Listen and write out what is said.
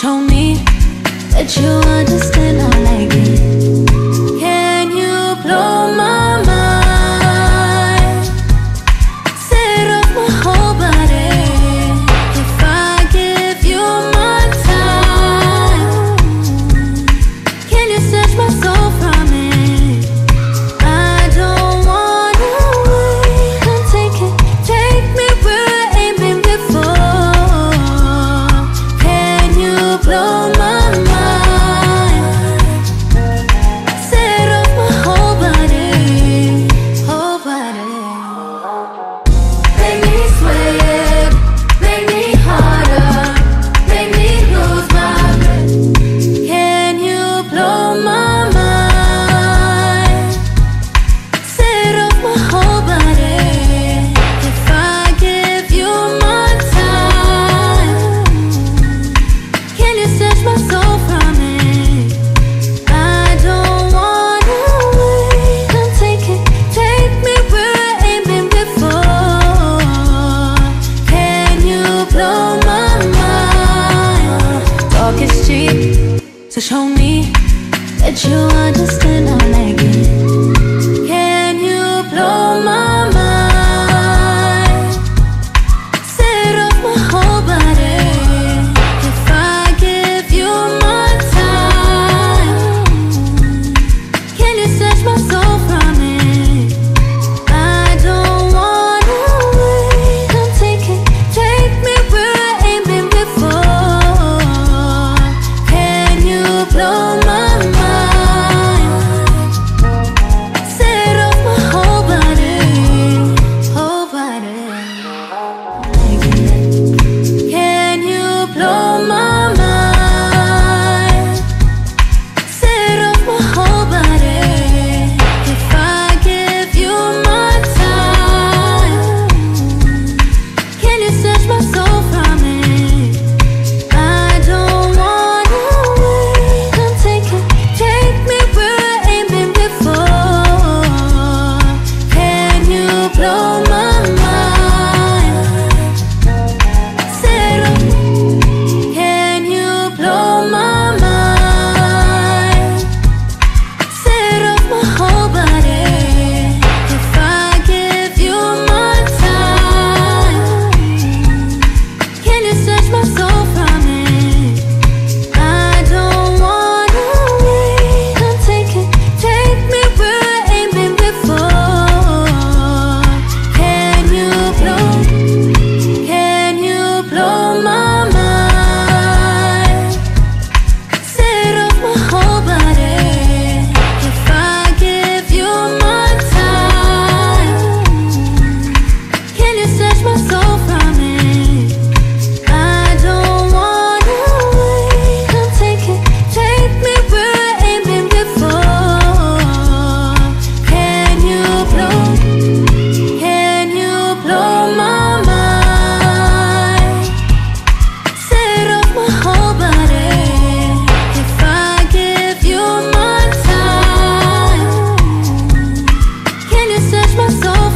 show me that you understand I like. So show me that you understand all I get. my soul.